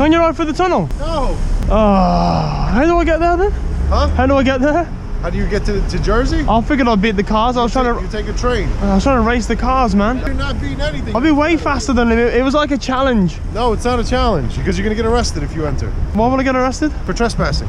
Can you ride for the tunnel? No. Oh, how do I get there then? Huh? How do I get there? How do you get to, to Jersey? I figured I'd beat the cars. I was trying to. You take a train. I was trying to race the cars, man. You're not beating anything. I'll be way faster than him. It it was like a challenge. No, it's not a challenge because you're gonna get arrested if you enter Why would I get arrested? for trespassing.